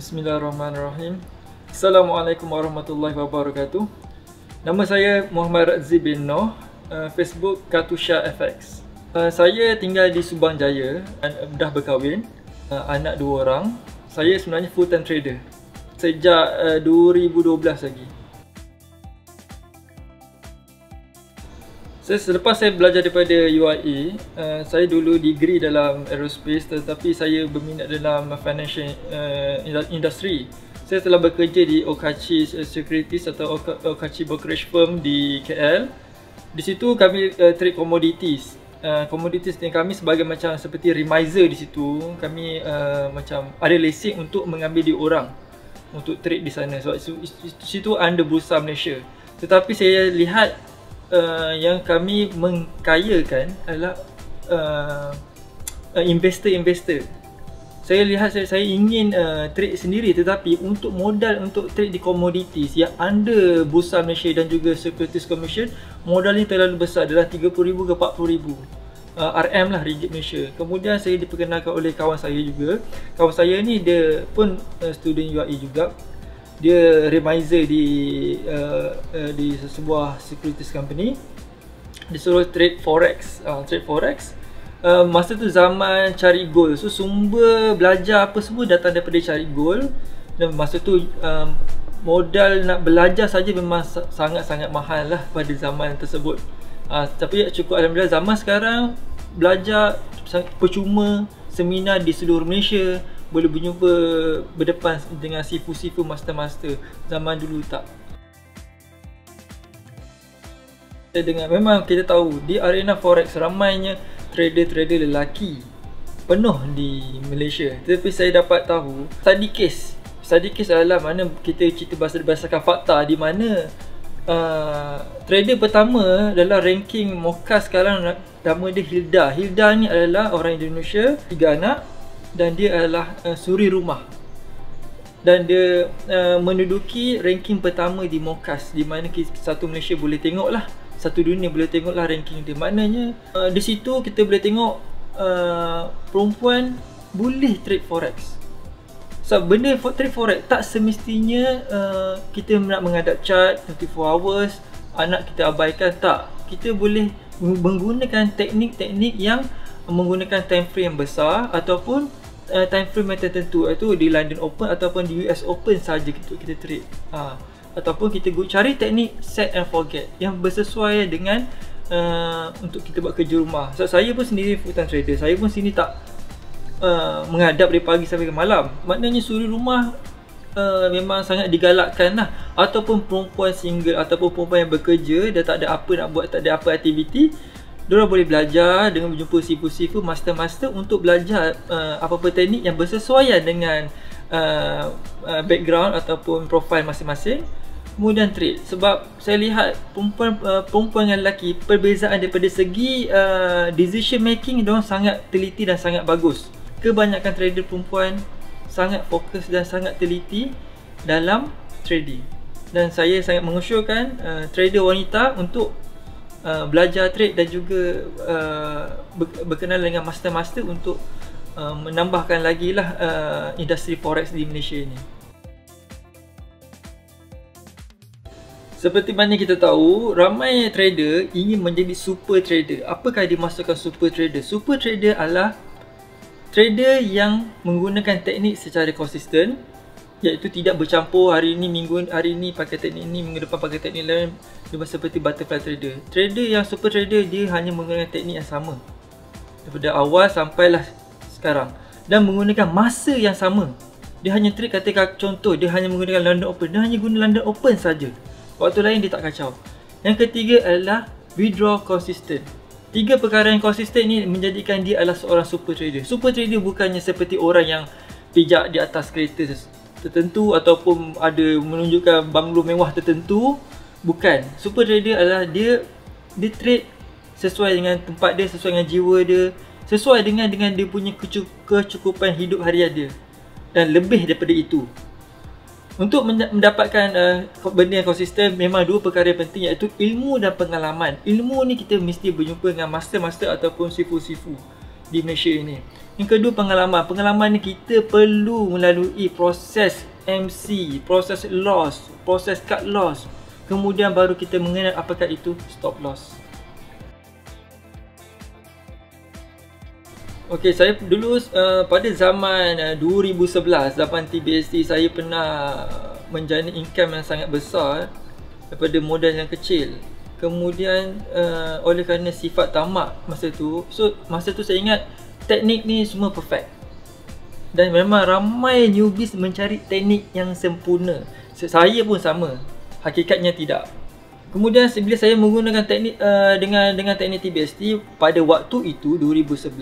Bismillahirrahmanirrahim. Assalamualaikum warahmatullahi wabarakatuh. Nama saya Muhammad Razzi bin Noh, uh, Facebook Katusha FX. Uh, saya tinggal di Subang Jaya, dah berkahwin, uh, anak dua orang. Saya sebenarnya full time trader sejak 2012 lagi. Saya selepas saya belajar daripada UIA, uh, saya dulu degree dalam aerospace tetapi saya berminat dalam financial uh, industry. Saya telah bekerja di Okachi Securities atau Okachi Brokerage Firm di KL. Di situ kami uh, trade commodities. Uh, commodities ni kami sebagai macam seperti remiser di situ. Kami uh, macam ada leasing untuk mengambil di orang untuk trade di sana. Sebab so, di situ under Bursa Malaysia. Tetapi saya lihat uh, yang kami mengkayakan adalah uh, uh, investor-investor. Saya lihat saya, saya ingin uh, trade sendiri tetapi untuk modal untuk trade di commodities yang under Bursa Malaysia dan juga Securities Commission modal ni terlalu besar adalah 30,000 ke 40,000 Uh, RM lah ringgit Malaysia. Kemudian saya diperkenalkan oleh kawan saya juga. Kawan saya ni dia pun uh, student UAE juga dia remiser di uh, uh, di sebuah securities company. Dia suruh trade forex uh, trade forex. Uh, masa tu zaman cari gold. So sumber belajar apa semua datang daripada cari gold. Dan masa tu um, modal nak belajar saja memang sangat-sangat mahal lah pada zaman tersebut. Uh, tapi cukup Alhamdulillah zaman sekarang belajar percuma seminar di seluruh Malaysia boleh berjumpa berdepan dengan sifu-sifu master-master zaman dulu tak? Dengan memang kita tahu di arena forex ramainya trader-trader lelaki penuh di Malaysia. Tetapi saya dapat tahu study case. Study case adalah mana kita cerita berdasarkan fakta di mana uh, trader pertama dalam ranking Mocha sekarang nama dia Hilda. Hilda ni adalah orang Indonesia tiga anak dan dia adalah uh, suri rumah. Dan dia uh, menduduki ranking pertama di Mokas di mana satu Malaysia boleh tengok lah satu dunia boleh tengok lah ranking dia. Maknanya uh, di situ kita boleh tengok uh, perempuan boleh trade forex. So benda for trade forex tak semestinya uh, kita nak menghadap chart 24 hours anak kita abaikan. Tak. Kita boleh menggunakan teknik-teknik yang menggunakan time frame yang besar ataupun uh, time frame yang tertentu iaitu di London Open ataupun di US Open saja kita kita trade. Ha. ataupun kita guna cari teknik set and forget yang bersesuaian dengan uh, untuk kita buat kerja rumah. So, saya pun sendiri full time trader. Saya pun sini tak uh, menghadap dari pagi sampai ke malam. Maknanya suri rumah Uh, memang sangat digalakkan lah Ataupun perempuan single Ataupun perempuan yang bekerja Dia tak ada apa nak buat Tak ada apa aktiviti Diorang boleh belajar dengan berjumpa sifu-sifu master-master untuk belajar uh, apa-apa teknik yang bersesuaian dengan uh, uh, background ataupun profil masing-masing kemudian trade. Sebab saya lihat perempuan uh, perempuan dan lelaki perbezaan daripada segi uh, decision making diorang sangat teliti dan sangat bagus. Kebanyakan trader perempuan sangat fokus dan sangat teliti dalam trading. Dan saya sangat mengusyurkan uh, trader wanita untuk uh, belajar trade dan juga uh, berkenal dengan master-master untuk uh, menambahkan lagi lah uh, industri forex di Malaysia ini. Seperti mana kita tahu, ramai trader ingin menjadi super trader. Apakah dimasukkan super trader? Super trader adalah trader yang menggunakan teknik secara konsisten iaitu tidak bercampur hari ini minggu hari ini pakai teknik ini minggu depan pakai teknik lain dia seperti butterfly trader. Trader yang super trader dia hanya menggunakan teknik yang sama. Daripada awal sampailah sekarang. Dan menggunakan masa yang sama. Dia hanya trade katakan contoh dia hanya menggunakan London Open. Dia hanya guna London Open saja. Waktu lain dia tak kacau. Yang ketiga adalah withdraw consistent. Tiga perkara yang konsisten ni menjadikan dia adalah seorang super trader. Super trader bukannya seperti orang yang pijak di atas kereta tertentu ataupun ada menunjukkan banglo mewah tertentu bukan. Super trader adalah dia dia trade sesuai dengan tempat dia sesuai dengan jiwa dia sesuai dengan dengan dia punya kecukupan hidup harian dia. Dan lebih daripada itu. Untuk mendapatkan uh, benda yang konsisten memang dua perkara yang penting iaitu ilmu dan pengalaman. Ilmu ni kita mesti berjumpa dengan master-master ataupun sifu-sifu di Malaysia ini Yang kedua pengalaman. Pengalaman ni kita perlu melalui proses MC, proses loss, proses cut loss. Kemudian baru kita mengenal apakah itu stop loss. Okey, saya dulu uh, pada zaman uh, 2011 zaman TBST saya pernah menjana income yang sangat besar daripada modal yang kecil. Kemudian uh, oleh kerana sifat tamak masa tu, so masa tu saya ingat teknik ni semua perfect. Dan memang ramai newbies mencari teknik yang sempurna. Saya pun sama. Hakikatnya tidak. Kemudian bila saya menggunakan teknik uh, dengan dengan teknik TBST pada waktu itu 2011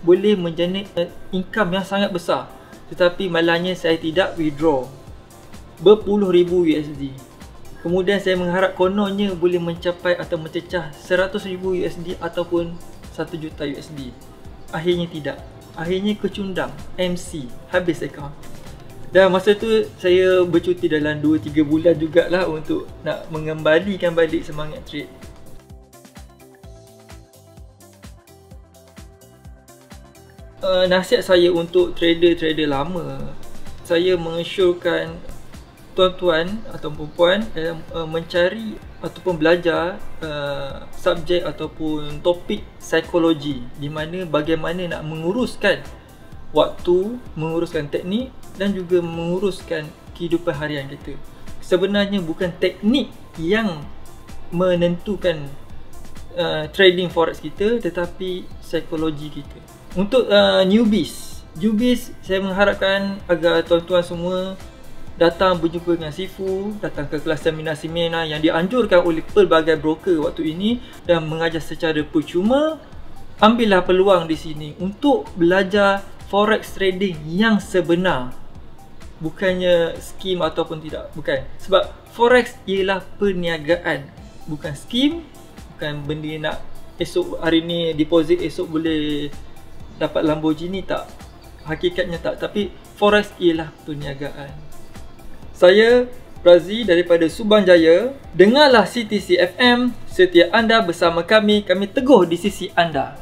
boleh menjana income yang sangat besar tetapi malangnya saya tidak withdraw berpuluh ribu USD kemudian saya mengharap kononnya boleh mencapai atau mencecah 100 ribu USD ataupun 1 juta USD akhirnya tidak. Akhirnya kecundang MC habis account dan masa tu saya bercuti dalam 2-3 bulan jugalah untuk nak mengembalikan balik semangat trade. Uh, nasihat saya untuk trader-trader lama saya mengesyorkan tuan-tuan atau perempuan uh, mencari ataupun belajar uh, subjek ataupun topik psikologi di mana bagaimana nak menguruskan waktu, menguruskan teknik dan juga menguruskan kehidupan harian kita. Sebenarnya bukan teknik yang menentukan uh, trading forex kita tetapi psikologi kita. Untuk uh, newbies Newbies saya mengharapkan agar tuan-tuan semua Datang berjumpa dengan Sifu Datang ke kelas seminar-seminar yang dianjurkan oleh pelbagai broker waktu ini Dan mengajar secara percuma Ambillah peluang di sini untuk belajar forex trading yang sebenar Bukannya skim ataupun tidak Bukan Sebab forex ialah perniagaan Bukan skim Bukan benda nak esok hari ni deposit esok boleh dapat Lamborghini tak? Hakikatnya tak, tapi Forex ialah perniagaan. Saya Razi daripada Subang Jaya. Dengarlah CTC FM. Setiap anda bersama kami, kami teguh di sisi anda.